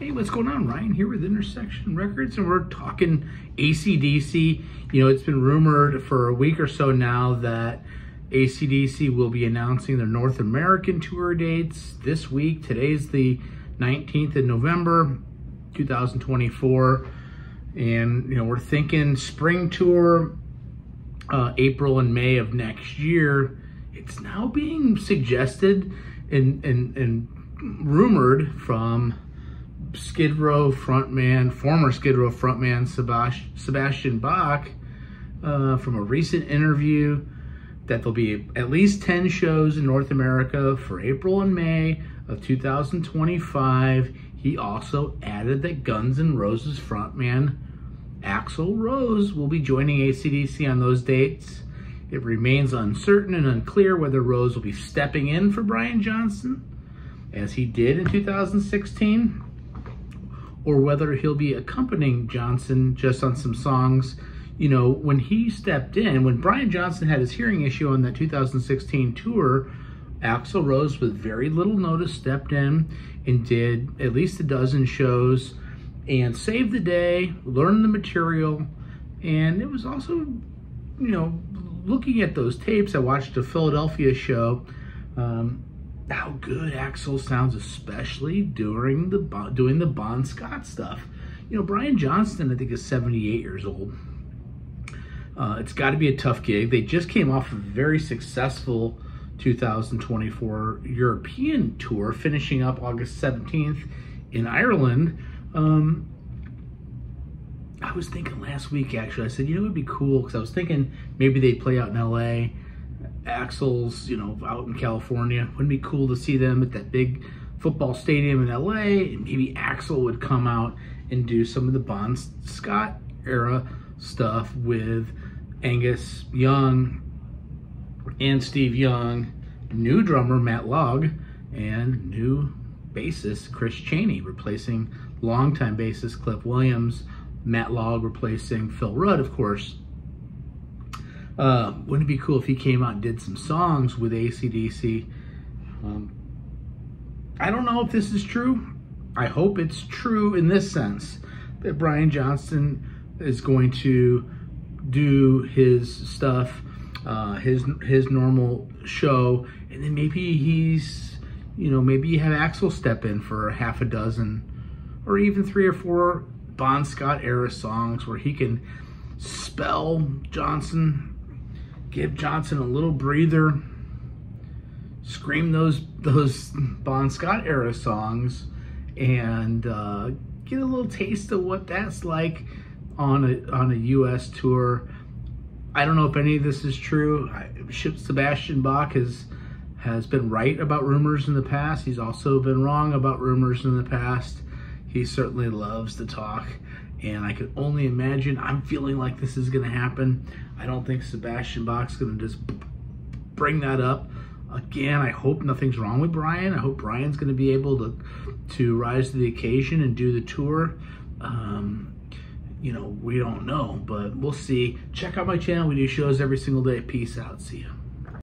Hey, what's going on? Ryan here with Intersection Records, and we're talking ACDC. You know, it's been rumored for a week or so now that ACDC will be announcing their North American tour dates this week. Today's the 19th of November, 2024. And, you know, we're thinking spring tour, uh, April and May of next year. It's now being suggested and, and, and rumored from Skid Row frontman, former Skid Row frontman Sebastian Bach, uh, from a recent interview that there'll be at least 10 shows in North America for April and May of 2025. He also added that Guns N' Roses frontman Axl Rose will be joining ACDC on those dates. It remains uncertain and unclear whether Rose will be stepping in for Brian Johnson, as he did in 2016, or whether he'll be accompanying Johnson just on some songs. You know, when he stepped in, when Brian Johnson had his hearing issue on that 2016 tour, Axl Rose, with very little notice, stepped in and did at least a dozen shows and saved the day, learned the material, and it was also, you know, looking at those tapes, I watched a Philadelphia show. Um, how good Axl sounds, especially during the doing the Bon Scott stuff. You know, Brian Johnson, I think, is 78 years old. Uh, it's got to be a tough gig. They just came off a very successful 2024 European tour, finishing up August 17th in Ireland. Um, I was thinking last week, actually, I said, you know, it would be cool because I was thinking maybe they'd play out in LA. Axl's, you know, out in California. Wouldn't be cool to see them at that big football stadium in LA? And maybe Axl would come out and do some of the Bon Scott era stuff with Angus Young and Steve Young, new drummer Matt Laug, and new bassist Chris Chaney, replacing longtime bassist Cliff Williams, Matt Laug replacing Phil Rudd, of course. Uh, wouldn't it be cool if he came out and did some songs with ACDC? Um, I don't know if this is true. I hope it's true in this sense that Brian Johnson is going to do his stuff, uh, his his normal show, and then maybe he's, you know, maybe you have Axl step in for half a dozen, or even three or four Bon Scott era songs where he can spell Johnson, give Johnson a little breather, scream those those Bon Scott era songs, and uh, get a little taste of what that's like on a on a U.S. tour. I don't know if any of this is true. I, Sebastian Bach has has been right about rumors in the past. He's also been wrong about rumors in the past. He certainly loves to talk, and I can only imagine. I'm feeling like this is going to happen. I don't think Sebastian Bach's going to just bring that up again. I hope nothing's wrong with Brian. I hope Brian's going to be able to to rise to the occasion and do the tour. Um, you know, we don't know, but we'll see. Check out my channel. We do shows every single day. Peace out. See ya.